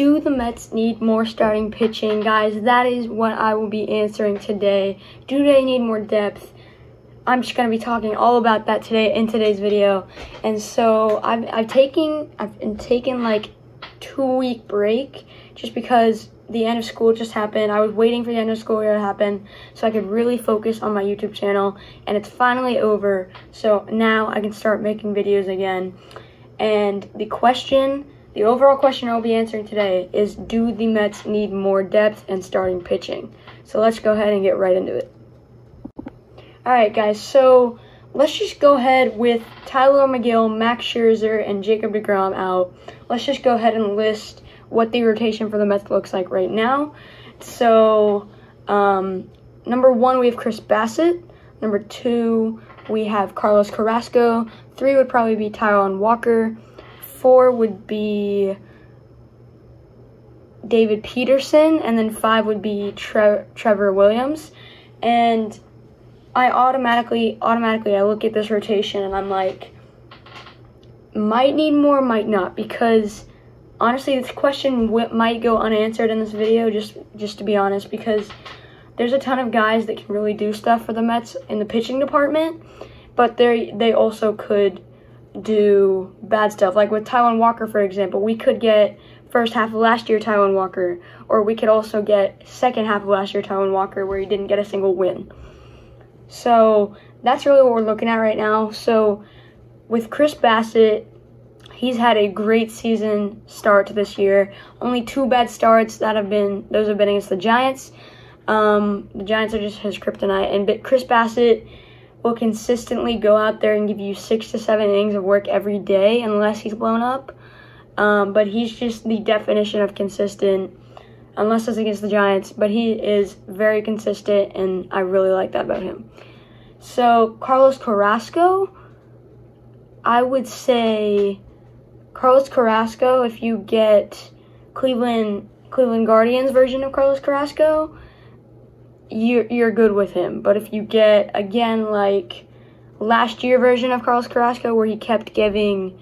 do the Mets need more starting pitching? Guys, that is what I will be answering today. Do they need more depth? I'm just going to be talking all about that today in today's video. And so I've, I've taken, I've been taking like two week break just because the end of school just happened. I was waiting for the end of school year to happen so I could really focus on my YouTube channel and it's finally over. So now I can start making videos again. And the question, the overall question I'll be answering today is do the Mets need more depth and starting pitching? So let's go ahead and get right into it. Alright guys, so let's just go ahead with Tylor Megill, Max Scherzer, and Jacob DeGrom out. Let's just go ahead and list what the rotation for the Mets looks like right now. So, um, number one, we have Chris Bassitt. Number two, we have Carlos Carrasco. Three would probably be Taijuan Walker. Four would be David Peterson. And then five would be Tre- Trevor Williams. And I automatically automatically I look at this rotation and I'm like might need more, might not because honestly this question w- might go unanswered in this video just just to be honest because there's a ton of guys that can really do stuff for the Mets in the pitching department, but they they also could do bad stuff. Like with Taijuan Walker, for example, we could get first half of last year Taijuan Walker, or we could also get second half of last year Taijuan Walker where he didn't get a single win. So that's really what we're looking at right now. So with Chris Bassitt, he's had a great season start to this year. Only two bad starts that have been those have been against the Giants. Um, the Giants are just his kryptonite, and Chris Bassitt will consistently go out there and give you six to seven innings of work every day, unless he's blown up. Um, but he's just the definition of consistent, unless it's against the Giants. But he is very consistent, and I really like that about him. So Carlos Carrasco, I would say Carlos Carrasco. If you get Cleveland Cleveland Guardians version of Carlos Carrasco, you're you're good with him. But if you get again like last year version of Carlos Carrasco, where he kept giving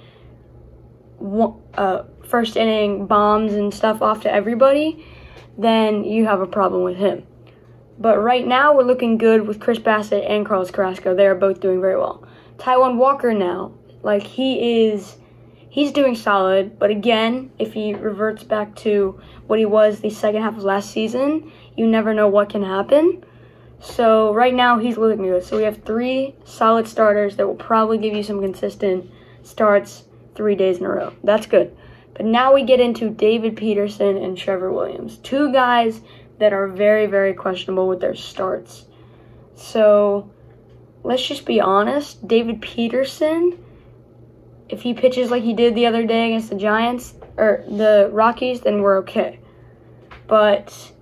uh, first inning bombs and stuff off to everybody, then you have a problem with him. But right now, we're looking good with Chris Bassitt and Carlos Carrasco. They are both doing very well. Taijuan Walker now, like he is, he's doing solid. But again, if he reverts back to what he was the second half of last season, you never know what can happen. So right now, he's looking good. So we have three solid starters that will probably give you some consistent starts three days in a row. That's good. But now we get into David Peterson and Trevor Williams. Two guys that are very, very questionable with their starts. So let's just be honest. David Peterson, if he pitches like he did the other day against the Giants or the Rockies, then we're okay. But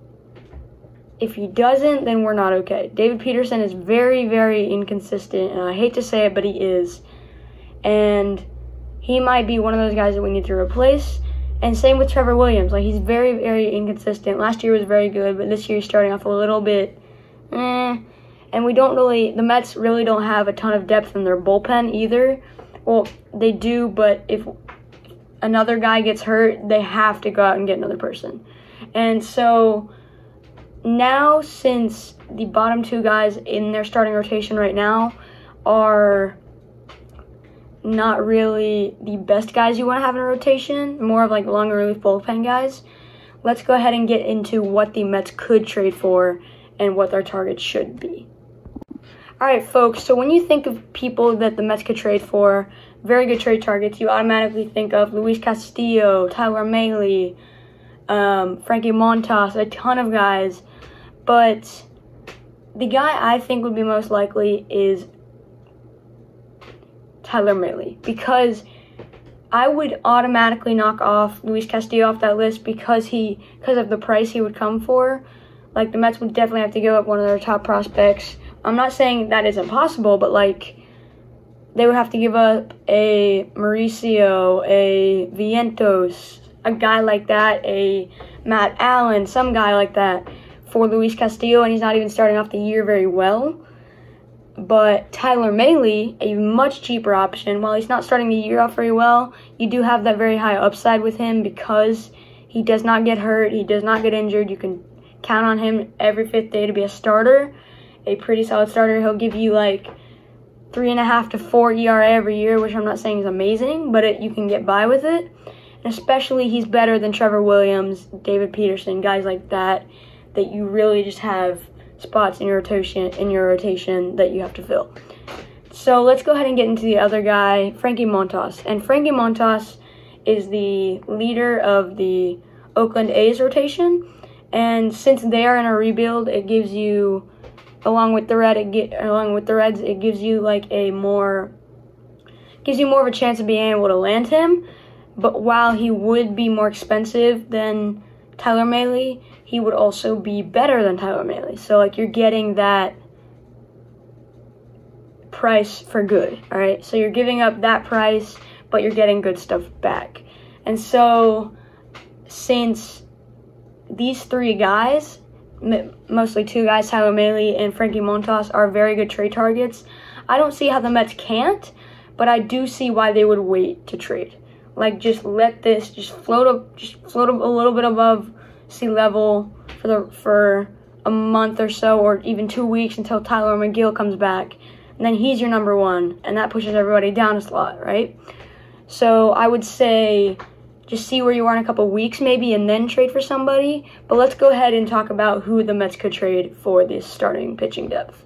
if he doesn't, then we're not okay. David Peterson is very, very inconsistent, and I hate to say it, but he is. And he might be one of those guys that we need to replace. And same with Trevor Williams. Like he's very, very inconsistent. Last year was very good, but this year he's starting off a little bit eh. And we don't really the Mets really don't have a ton of depth in their bullpen either. Well, they do, but if another guy gets hurt, they have to go out and get another person. And so now since the bottom two guys in their starting rotation right now are not really the best guys you want to have in a rotation, more of like long relief bullpen guys. Let's go ahead and get into what the Mets could trade for and what their targets should be. All right, folks. So when you think of people that the Mets could trade for, very good trade targets, you automatically think of Luis Castillo, Tyler Mahle, um, Frankie Montas, a ton of guys. But the guy I think would be most likely is Tyler Mahle because I would automatically knock off Luis Castillo off that list because he because of the price he would come for. Like the Mets would definitely have to give up one of their top prospects. I'm not saying that is impossible, but like they would have to give up a Mauricio, a Vientos, a guy like that, a Matt Allan, some guy like that for Luis Castillo, and he's not even starting off the year very well. But Tyler Mahle, a much cheaper option, while he's not starting the year off very well, you do have that very high upside with him because He does not get hurt. He does not get injured. You can count on him every fifth day to be a starter, a pretty solid starter. He'll give you like three and a half to four ERA every year, which I'm not saying is amazing, but it, you can get by with it. And especially, he's better than Trevor Williams, David Peterson, guys like that, that you really just have spots in your rotation in your rotation that you have to fill. So let's go ahead and get into the other guy, Frankie Montas. And Frankie Montas is the leader of the Oakland A's rotation. And since they are in a rebuild, it gives you, along with the red, it get, along with the Reds, it gives you like a more, gives you more of a chance of being able to land him. But while he would be more expensive than Tyler Mahle, he would also be better than Tyler Mahle. So like you're getting that price for good, all right? So you're giving up that price, but you're getting good stuff back. And so since these three guys, mostly two guys, Tyler Mahle and Frankie Montas, are very good trade targets, I don't see how the Mets can't, but I do see why they would wait to trade. Like just let this just float up, just float up a little bit above sea level for the for a month or so, or even two weeks until Tylor Megill comes back, and then he's your number one, and that pushes everybody down a slot, right? So I would say just see where you are in a couple weeks maybe and then trade for somebody. But let's go ahead and talk about who the Mets could trade for this starting pitching depth.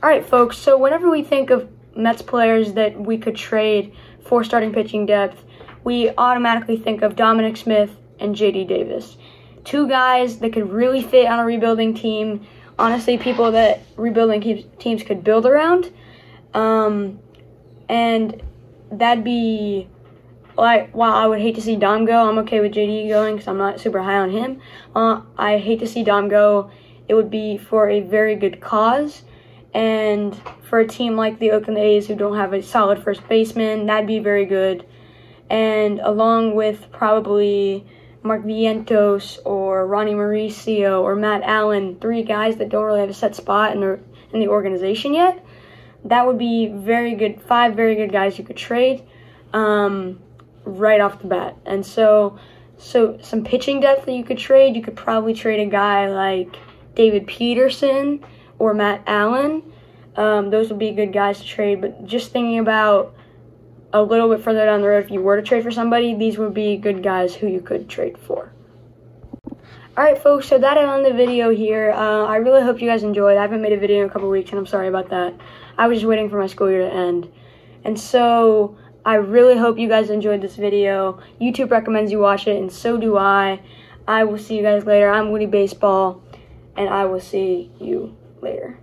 All right, folks. So whenever we think of Mets players that we could trade for starting pitching depth, we automatically think of Dominic Smith and JD Davis. Two guys that could really fit on a rebuilding team. Honestly, people that rebuilding teams could build around. Um, and that'd be like while I would hate to see Dom go, I'm okay with JD going because I'm not super high on him. Uh, I hate to see Dom go. It would be for a very good cause, and for a team like the Oakland A's who don't have a solid first baseman, that'd be very good. And along with probably Mark Vientos or Ronny Mauricio or Matt Allan, three guys that don't really have a set spot in the in the organization yet. That would be very good. Five very good guys you could trade. Um, right off the bat. And so, so some pitching depth that you could trade. You could probably trade a guy like David Peterson or Matt Allan. Um, those would be good guys to trade. But just thinking about a little bit further down the road, if you were to trade for somebody, these would be good guys who you could trade for. Alright folks, so that on the video here. Uh, I really hope you guys enjoyed. I haven't made a video in a couple weeks and I'm sorry about that. I was just waiting for my school year to end. And so, I really hope you guys enjoyed this video. YouTube recommends you watch it, and so do I. I will see you guys later. I'm Woody Baseball, and I will see you later.